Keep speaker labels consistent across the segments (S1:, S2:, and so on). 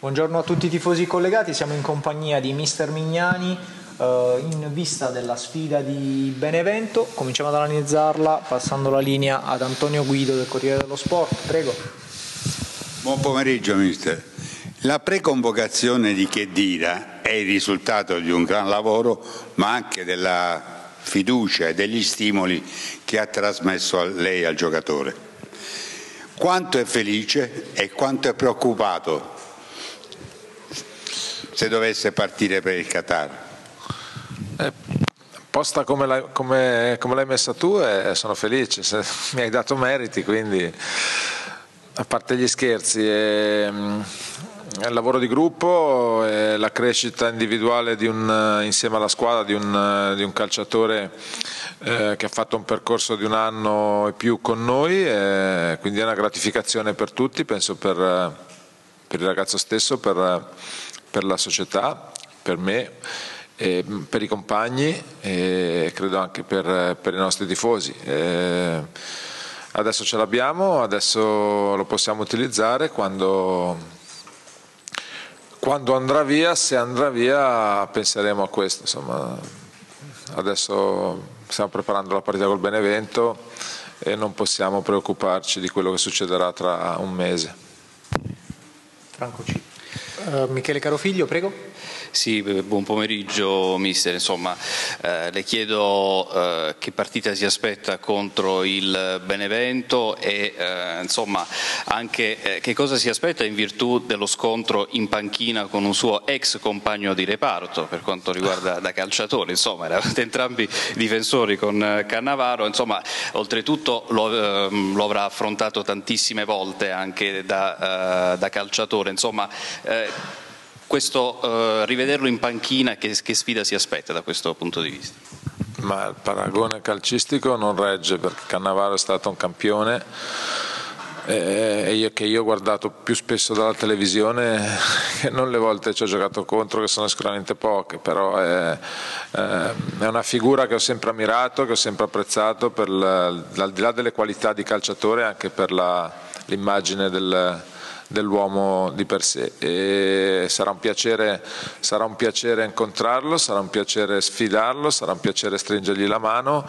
S1: Buongiorno a tutti i tifosi collegati, siamo in compagnia di Mister Mignani eh, in vista della sfida di Benevento. Cominciamo ad analizzarla passando la linea ad Antonio Guido del Corriere dello Sport. Prego.
S2: Buon pomeriggio Mister. La preconvocazione di Chedira è il risultato di un gran lavoro ma anche della fiducia e degli stimoli che ha trasmesso lei al giocatore. Quanto è felice e quanto è preoccupato se dovesse partire per il Qatar?
S3: Eh, posta come l'hai, come, come l'hai, messa tu eh, sono felice, se, mi hai dato meriti, quindi a parte gli scherzi, eh, il lavoro di gruppo, eh, la crescita individuale un, insieme alla squadra di un, di un calciatore eh, che ha fatto un percorso di un anno e più con noi, eh, quindi è una gratificazione per tutti, penso per, per il ragazzo stesso, per per la società, per me, eh, per i compagni e credo anche per, per i nostri tifosi. Eh, adesso ce l'abbiamo, adesso lo possiamo utilizzare quando, quando andrà via, se andrà via penseremo a questo. Insomma, adesso stiamo preparando la partita col Benevento e non possiamo preoccuparci di quello che succederà tra un mese.
S1: Franco C. Uh, Michele Carofiglio, prego.
S4: Sì, buon pomeriggio mister, insomma eh, le chiedo eh, che partita si aspetta contro il Benevento e eh, insomma anche eh, che cosa si aspetta in virtù dello scontro in panchina con un suo ex compagno di reparto per quanto riguarda da calciatore, insomma eravate entrambi difensori con eh, Cannavaro, insomma oltretutto lo, ehm, lo, avrà affrontato tantissime volte anche da, eh, da calciatore, insomma questo uh, rivederlo in panchina, che, che sfida si aspetta da questo punto di vista?
S3: Ma il paragone calcistico non regge perché Cannavaro è stato un campione e io, che io ho guardato più spesso dalla televisione che non le volte ci ho giocato contro che sono sicuramente poche però è, è una figura che ho sempre ammirato che ho sempre apprezzato per la, al di là delle qualità di calciatore anche per l'immagine del, dell'uomo di per sé. E sarà un, piacere, sarà un piacere incontrarlo, sarà un piacere sfidarlo, sarà un piacere stringergli la mano,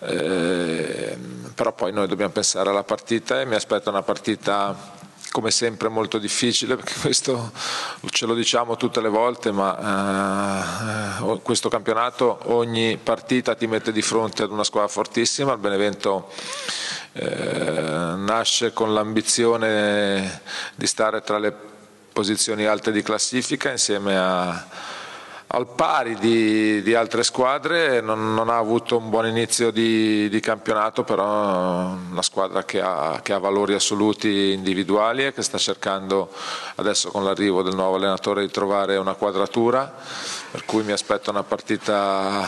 S3: eh, però poi noi dobbiamo pensare alla partita e mi aspetta una partita come sempre molto difficile perché questo ce lo diciamo tutte le volte ma eh, questo campionato ogni partita ti mette di fronte ad una squadra fortissima il Benevento eh, nasce con l'ambizione di stare tra le posizioni alte di classifica insieme a, al pari di, di altre squadre, non, non, ha avuto un buon inizio di, di campionato, però una squadra che ha, che ha, valori assoluti individuali e che sta cercando adesso con l'arrivo del nuovo allenatore di trovare una quadratura, per cui mi aspetto una partita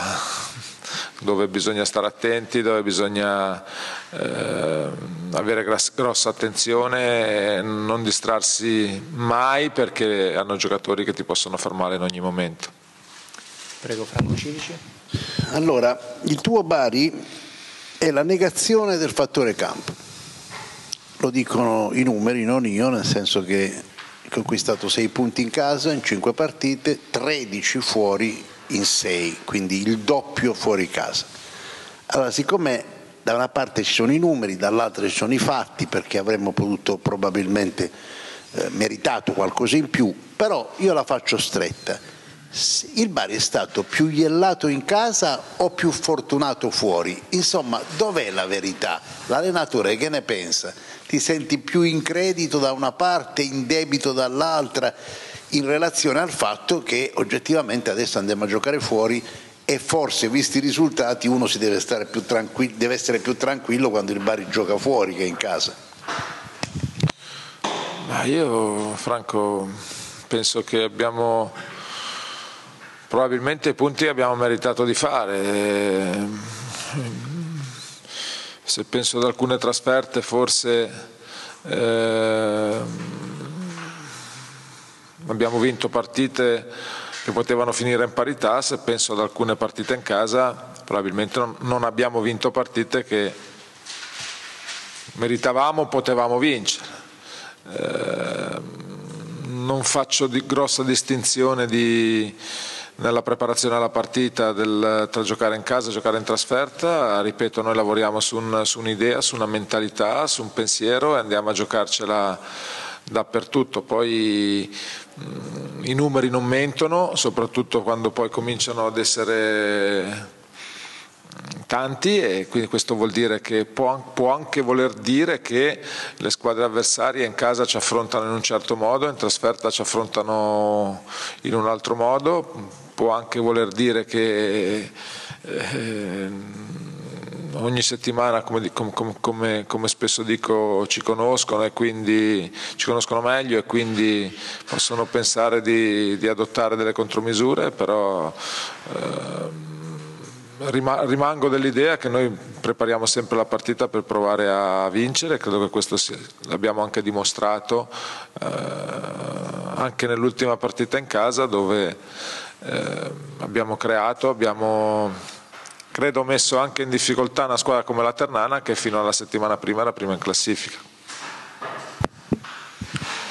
S3: dove bisogna stare attenti, dove bisogna eh, avere grossa attenzione e non distrarsi mai perché hanno giocatori che ti possono far male in ogni momento.
S1: Prego Franco Civici.
S5: Allora, il tuo Bari è la negazione del fattore campo. Lo dicono i numeri, non io, nel senso che hai conquistato 6 punti in casa in 5 partite, 13 fuori in 6, quindi il doppio fuori casa. Allora, siccome da una parte ci sono i numeri, dall'altra ci sono i fatti, perché avremmo potuto probabilmente eh, meritato qualcosa in più, però io la faccio stretta. Il Bari è stato più iellato in casa o più fortunato fuori? Insomma, dov'è la verità? L'allenatore che ne pensa? Ti senti più in credito da una parte, in debito dall'altra? In relazione al fatto che oggettivamente adesso andiamo a giocare fuori e forse visti i risultati uno deve, deve essere più tranquillo quando il Bari gioca fuori che in casa.
S3: Ma io Franco penso che abbiamo probabilmente i punti abbiamo meritato di fare. Se penso ad alcune trasferte forse eh, abbiamo vinto partite che potevano finire in parità, se penso ad alcune partite in casa probabilmente non abbiamo vinto partite che meritavamo o potevamo vincere. Eh, non faccio di grossa distinzione di, nella preparazione alla partita del, tra giocare in casa e giocare in trasferta, ripeto noi lavoriamo su, un, su un'idea, su una mentalità, su un pensiero e andiamo a giocarcela dappertutto, poi mh, i numeri non mentono, soprattutto quando poi cominciano ad essere tanti e quindi questo vuol dire che può, può, anche voler dire che le squadre avversarie in casa ci affrontano in un certo modo, in trasferta ci affrontano in un altro modo, può anche voler dire che eh, ogni settimana, come, come, come, come, spesso dico, ci conoscono e quindi ci conoscono meglio e quindi possono pensare di, di adottare delle contromisure, però eh, rimango dell'idea che noi prepariamo sempre la partita per provare a vincere, credo che questo l'abbiamo anche dimostrato eh, anche nell'ultima partita in casa dove eh, abbiamo creato, abbiamo credo messo anche in difficoltà una squadra come la Ternana che fino alla settimana prima era prima in classifica.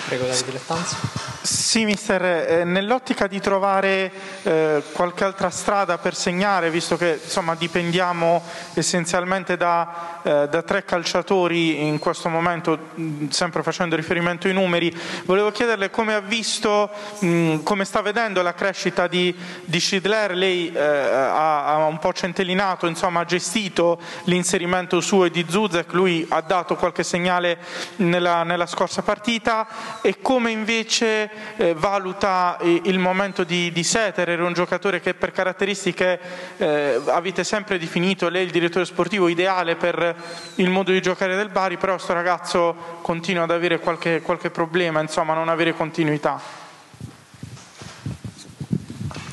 S1: Prego Davide Lettanzo.
S6: Sì, mister, eh, nell'ottica di trovare eh, qualche altra strada per segnare, visto che insomma, dipendiamo essenzialmente da, eh, da, tre calciatori in questo momento, mh, sempre facendo riferimento ai numeri, volevo chiederle come ha visto, mh, come sta vedendo la crescita di, di Schidler, lei eh, ha, ha, un po' centellinato, insomma, ha gestito l'inserimento suo e di Zuzek, lui ha dato qualche segnale nella, nella scorsa partita e come invece eh, valuta il momento di, di Seter, era un giocatore che per caratteristiche eh, avete sempre definito lei il direttore sportivo ideale per il modo di giocare del Bari, però questo ragazzo continua ad avere qualche, qualche problema, insomma non avere continuità.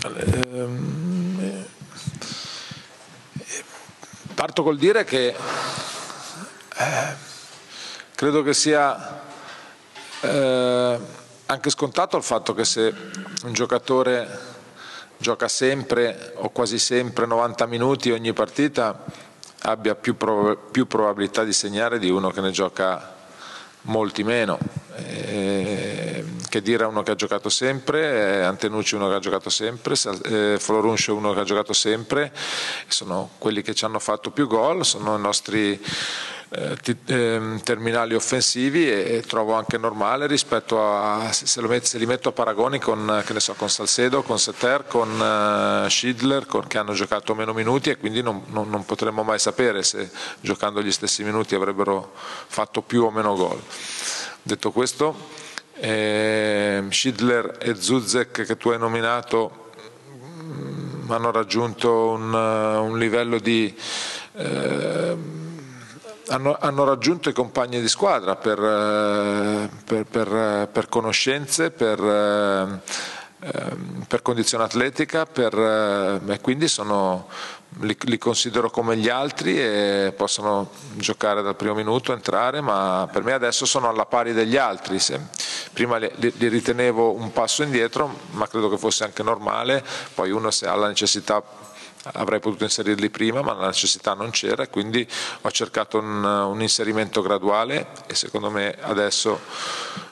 S3: Ehm, parto col dire che eh, credo che sia eh, anche scontato il fatto che se un giocatore gioca sempre o quasi sempre 90 minuti ogni partita abbia più, prob più probabilità di segnare di uno che ne gioca molti meno. Eh, che dire a uno che ha giocato sempre, eh, Antenucci uno che ha giocato sempre, eh, Floruncio uno che ha giocato sempre, sono quelli che ci hanno fatto più gol, sono i nostri terminali offensivi e, trovo anche normale rispetto a se, met, se li metto a paragoni con, so, con Salcedo, con Setter, con uh, Schindler con, che hanno giocato meno minuti e quindi non, non, non, potremmo mai sapere se giocando gli stessi minuti avrebbero fatto più o meno gol. Detto questo, eh, Schindler e Zuzek che tu hai nominato mm, hanno raggiunto un, un livello di eh, hanno, hanno, raggiunto i compagni di squadra per, eh, per, per, per conoscenze, per, eh, ehm, condizione atletica eh, e quindi sono, li, li, considero come gli altri e possono giocare dal primo minuto, entrare, ma per me adesso sono alla pari degli altri. Prima li, li, ritenevo un passo indietro, ma credo che fosse anche normale, poi uno se ha la necessità avrei potuto inserirli prima ma la necessità non c'era e quindi ho cercato un, un inserimento graduale e secondo me adesso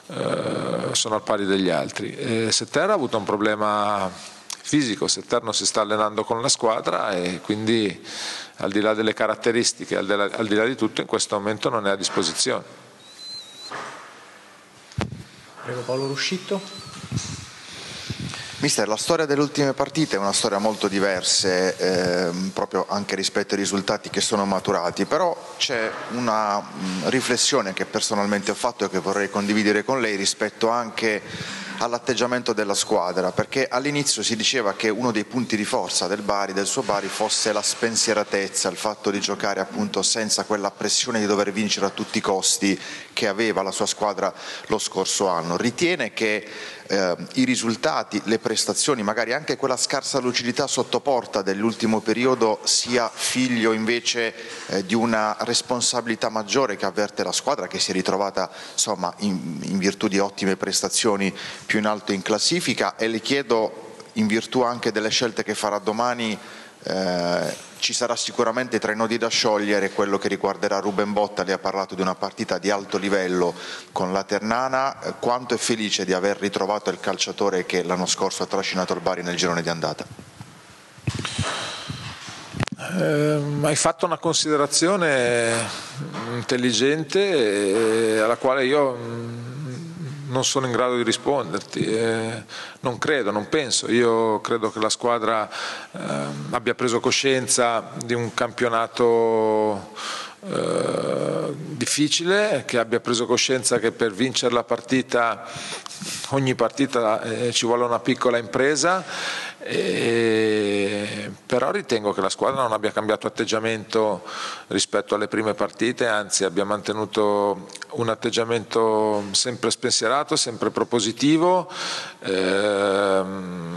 S3: eh, sono al pari degli altri. Setter ha avuto un problema fisico, Setter non si sta allenando con la squadra e quindi al di là delle caratteristiche, al di là, al di, là di tutto in questo momento non è a disposizione.
S1: Prego Paolo Ruscitto.
S7: Mister, la storia delle ultime partite è una storia molto diversa, ehm, proprio anche rispetto ai risultati che sono maturati, però c'è una riflessione che personalmente ho fatto e che vorrei condividere con lei rispetto anche all'atteggiamento della squadra, perché all'inizio si diceva che uno dei punti di forza del Bari, del suo Bari, fosse la spensieratezza, il fatto di giocare appunto senza quella pressione di dover vincere a tutti i costi che aveva la sua squadra lo scorso anno. Ritiene che eh, i risultati, le prestazioni, magari anche quella scarsa lucidità sotto porta dell'ultimo periodo sia figlio invece eh, di una responsabilità maggiore che avverte la squadra che si è ritrovata insomma, in, in virtù di ottime prestazioni più in alto in classifica e le chiedo in virtù anche delle scelte che farà domani Eh, ci sarà sicuramente tra i nodi da sciogliere quello che riguarderà Ruben Botta, lei ha parlato di una partita di alto livello con la Ternana, eh, quanto è felice di aver ritrovato il calciatore che l'anno scorso ha trascinato il Bari nel girone di andata?
S3: Eh, hai fatto una considerazione intelligente alla quale io mm, non sono in grado di risponderti, eh, non credo, non penso, io credo che la squadra eh, abbia preso coscienza di un campionato eh, difficile, che abbia preso coscienza che per vincere la partita, ogni partita eh, ci vuole una piccola impresa e, però ritengo che la squadra non abbia cambiato atteggiamento rispetto alle prime partite, anzi abbia mantenuto un atteggiamento sempre spensierato, sempre propositivo. Eh,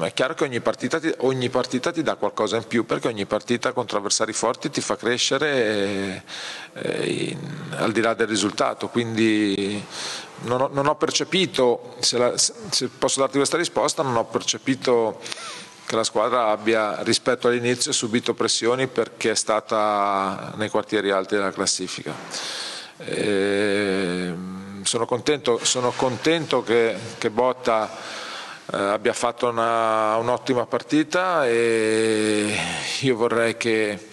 S3: è chiaro che ogni partita, ti, ogni partita, ti, dà qualcosa in più perché ogni partita contro avversari forti ti fa crescere e, e in, al di là del risultato. Quindi non ho, non ho percepito, se, la, se posso darti questa risposta, non ho percepito che la squadra abbia rispetto all'inizio subito pressioni perché è stata nei quartieri alti della classifica. E sono contento, sono contento che, che, Botta eh, abbia fatto un'ottima partita e io vorrei che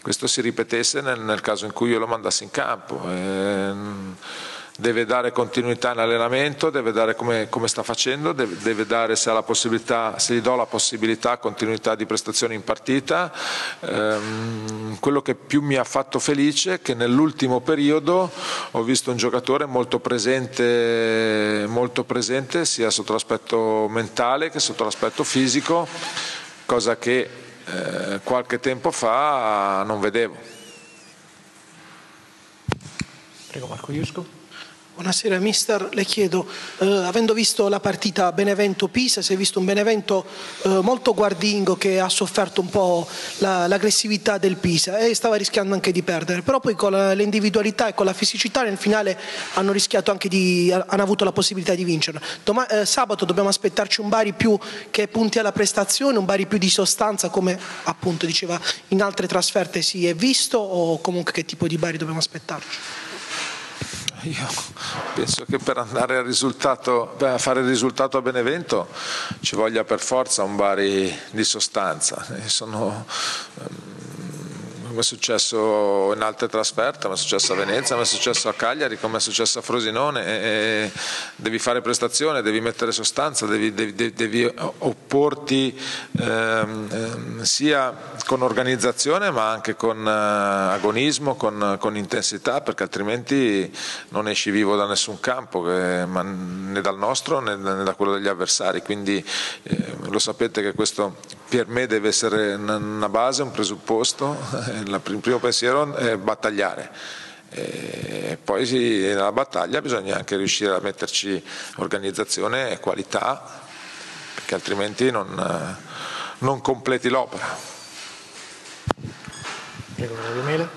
S3: questo si ripetesse nel, nel caso in cui io lo mandassi in campo. E, deve dare continuità in allenamento, deve dare come, come sta facendo, deve, deve dare se, se, gli do la possibilità continuità di prestazioni in partita. Ehm, quello che più mi ha fatto felice è che nell'ultimo periodo ho visto un giocatore molto presente, molto presente sia sotto l'aspetto mentale che sotto l'aspetto fisico, cosa che eh, qualche tempo fa non vedevo.
S1: Prego Marco Iusco.
S8: Buonasera mister, le chiedo, eh, avendo visto la partita Benevento-Pisa, si è visto un Benevento eh, molto guardingo che ha sofferto un po' la, l'aggressività del Pisa e stava rischiando anche di perdere, però poi con la, l'individualità e con la fisicità nel finale hanno rischiato anche di, hanno avuto la possibilità di vincere. Doma, eh, sabato dobbiamo aspettarci un Bari più che punti alla prestazione, un Bari più di sostanza come appunto diceva in altre trasferte si è visto o comunque che tipo di Bari dobbiamo aspettarci?
S3: Io penso che per andare risultato, a fare il risultato a Benevento ci voglia per forza un Bari di sostanza. Sono, come è successo in altre trasferte, come è successo a Venezia, come è successo a Cagliari, come è successo a Frosinone, e devi fare prestazione, devi mettere sostanza, devi, devi, devi opporti ehm, ehm, sia con organizzazione ma anche con eh, agonismo, con, con, intensità, perché altrimenti non esci vivo da nessun campo, che, né dal nostro né, né, da quello degli avversari, quindi eh, lo sapete che questo per me deve essere una base, un presupposto il primo pensiero è battagliare. E poi nella battaglia bisogna anche riuscire a metterci organizzazione e qualità perché altrimenti non, non completi l'opera.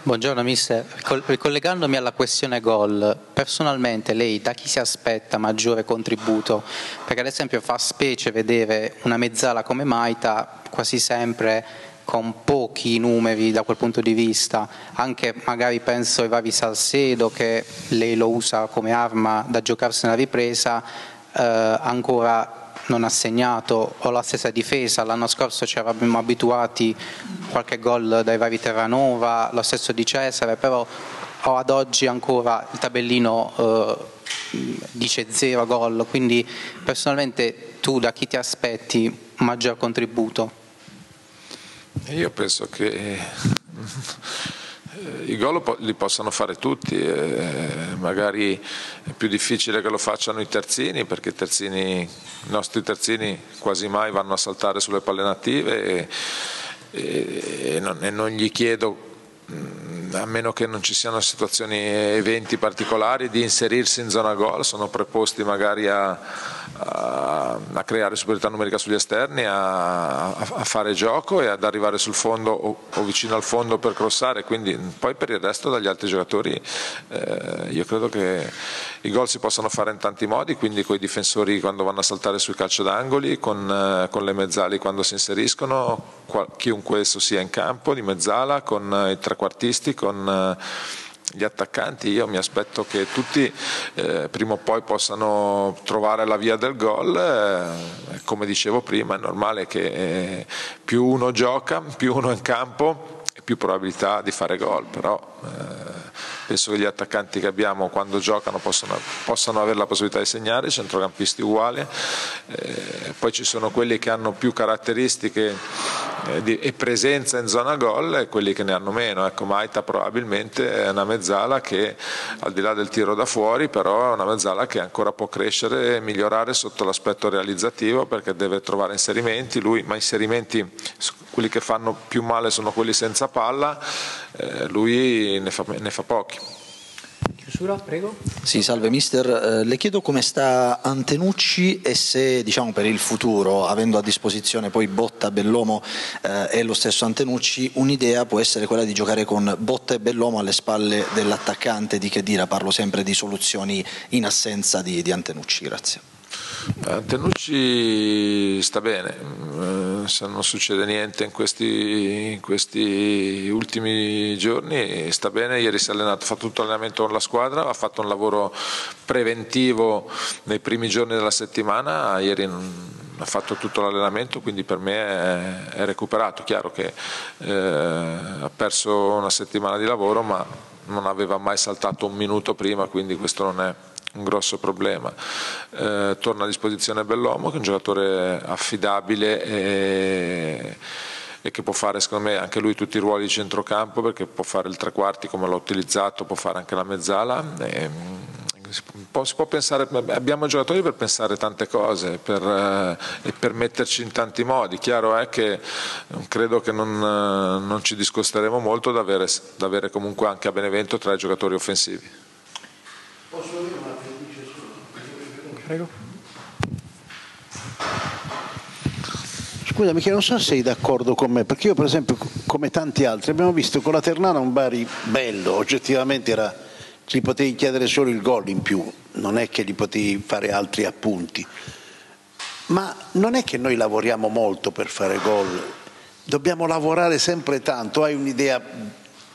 S9: Buongiorno mister, ricollegandomi alla questione gol, personalmente lei da chi si aspetta maggiore contributo? Perché ad esempio fa specie vedere una mezzala come Maita quasi sempre con pochi numeri da quel punto di vista, anche magari penso ai vari Salcedo che lei lo usa come arma da giocarsi nella ripresa, eh, ancora non ha segnato o la stessa difesa, l'anno scorso ci eravamo abituati qualche gol dai vari Terranova, lo stesso di Cesare, però ad oggi ancora il tabellino eh, dice zero gol, quindi personalmente tu da chi ti aspetti maggior contributo?
S3: Io penso che eh, i gol li possano fare tutti, eh, magari è più difficile che lo facciano i terzini perché i, terzini, i nostri terzini quasi mai vanno a saltare sulle palle native e, e, e, non, e non gli chiedo mm, a meno che non ci siano situazioni, eventi particolari, di inserirsi in zona gol, sono preposti magari a, a, creare superiorità numerica sugli esterni, a, a, fare gioco e ad arrivare sul fondo o, o, vicino al fondo per crossare, quindi poi per il resto dagli altri giocatori eh, io credo che i gol si possono fare in tanti modi, quindi con i difensori quando vanno a saltare sui calcio d'angoli, con, eh, con le mezzali quando si inseriscono, qual, chiunque esso sia in campo di mezzala, con eh, i trequartisti, con eh, gli attaccanti io mi aspetto che tutti eh, prima o poi possano trovare la via del gol eh, come dicevo prima è normale che eh, più uno gioca più uno è in campo più probabilità di fare gol, però eh, penso che gli attaccanti che abbiamo quando giocano possano, possano avere la possibilità di segnare, centrocampisti uguali, eh, poi ci sono quelli che hanno più caratteristiche eh, di, e presenza in zona gol e quelli che ne hanno meno. Ecco, Maita probabilmente è una mezzala che al di là del tiro da fuori, però è una mezzala che ancora può crescere e migliorare sotto l'aspetto realizzativo perché deve trovare inserimenti, lui, ma inserimenti quelli che fanno più male sono quelli senza palla, eh, lui ne fa, ne fa pochi.
S1: Chiusura, prego.
S10: Sì, salve mister, eh, le chiedo come sta Antenucci e se diciamo per il futuro, avendo a disposizione poi Botta, Bellomo eh, e lo stesso Antenucci, un'idea può essere quella di giocare con Botta e Bellomo alle spalle dell'attaccante di Chedira, parlo sempre di soluzioni in assenza di, di Antenucci, grazie.
S3: Tenucci sta bene, eh, se non succede niente in questi, in questi, ultimi giorni sta bene, ieri si è allenato, ha fatto tutto l'allenamento con la squadra, ha fatto un lavoro preventivo nei primi giorni della settimana, ieri ha fatto tutto l'allenamento, quindi per me è, è recuperato, chiaro che eh, ha perso una settimana di lavoro ma non aveva mai saltato un minuto prima, quindi questo non è un grosso problema. Eh, torna a disposizione Bellomo che è un giocatore affidabile e, e, che può fare secondo me anche lui tutti i ruoli di centrocampo perché può fare il tre quarti come l'ha utilizzato, può fare anche la mezzala. E, si può, si può pensare, abbiamo giocatori per pensare tante cose per, eh, e per metterci in tanti modi. Chiaro è che credo che non, eh, non ci discosteremo molto da avere, da avere comunque anche a Benevento tre giocatori offensivi. Posso dire una
S5: Prego. Scusami che non so se sei d'accordo con me, perché io per esempio, come tanti altri, abbiamo visto con la Ternana un Bari bello, oggettivamente era, gli potevi chiedere solo il gol in più, non è che gli potevi fare altri appunti. Ma non è che noi lavoriamo molto per fare gol, dobbiamo lavorare sempre tanto, hai un'idea,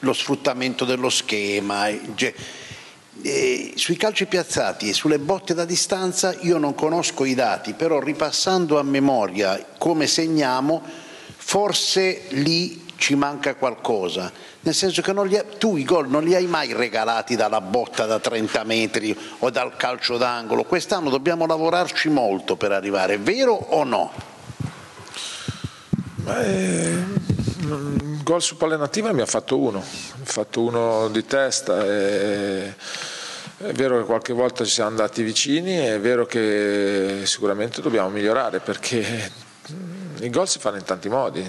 S5: lo sfruttamento dello schema, sui calci piazzati e sulle botte da distanza io non conosco i dati, però ripassando a memoria come segniamo, forse lì ci manca qualcosa, nel senso che ha, tu i gol non li hai mai regalati dalla botta da 30 metri o dal calcio d'angolo, quest'anno dobbiamo lavorarci molto per arrivare, vero o no?
S3: Beh, gol su palla nativa mi ha fatto uno, ha fatto uno di testa. E... È vero che qualche volta ci siamo andati vicini, è vero che sicuramente dobbiamo migliorare perché i gol si fanno in tanti modi,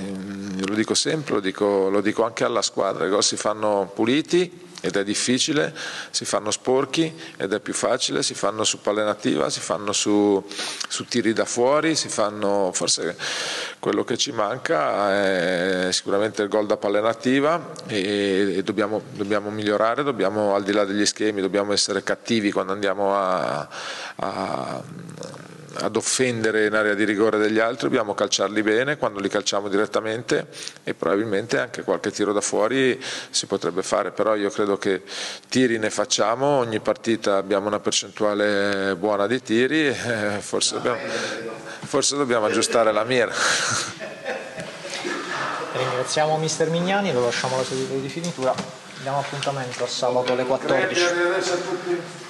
S3: lo dico sempre, lo dico, lo dico anche alla squadra, i gol si fanno puliti, ed è difficile, si fanno sporchi ed è più facile, si fanno su palle nativa, si fanno su, su tiri da fuori, si fanno, forse quello che ci manca è sicuramente il gol da palle nativa e, e dobbiamo, dobbiamo, migliorare, dobbiamo al di là degli schemi, dobbiamo essere cattivi quando andiamo a, a ad offendere in area di rigore degli altri, dobbiamo calciarli bene quando li calciamo direttamente e probabilmente anche qualche tiro da fuori si potrebbe fare, però io credo che tiri ne facciamo, ogni partita abbiamo una percentuale buona di tiri, eh, forse, dobbiamo, forse dobbiamo aggiustare la mira.
S1: Ringraziamo mister Mignani, lo lasciamo alla seduta di finitura, diamo appuntamento a sabato alle 14.